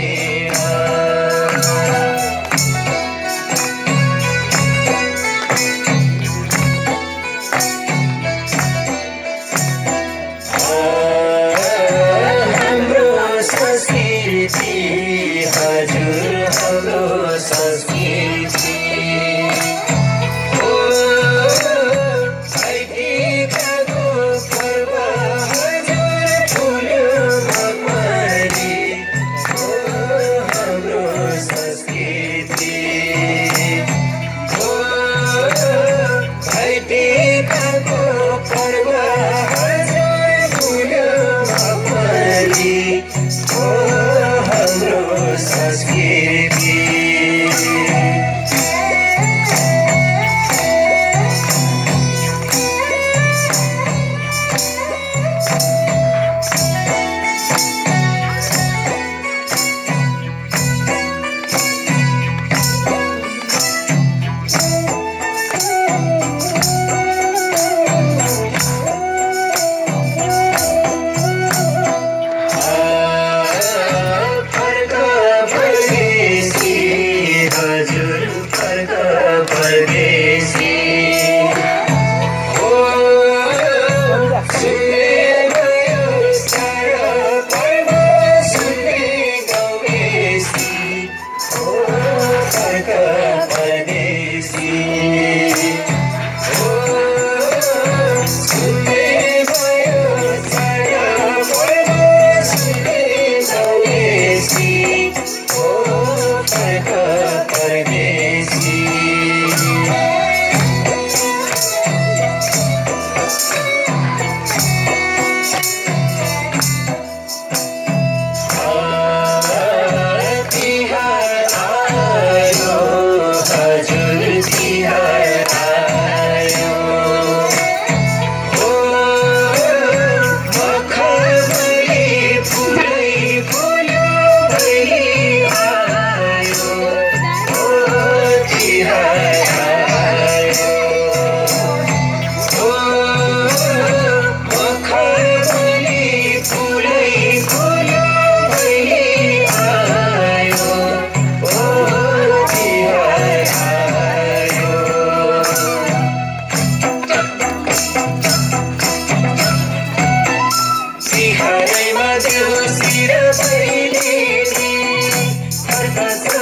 yeah. हजुर फर्क परदेशी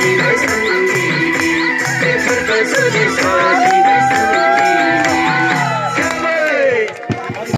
Thank you.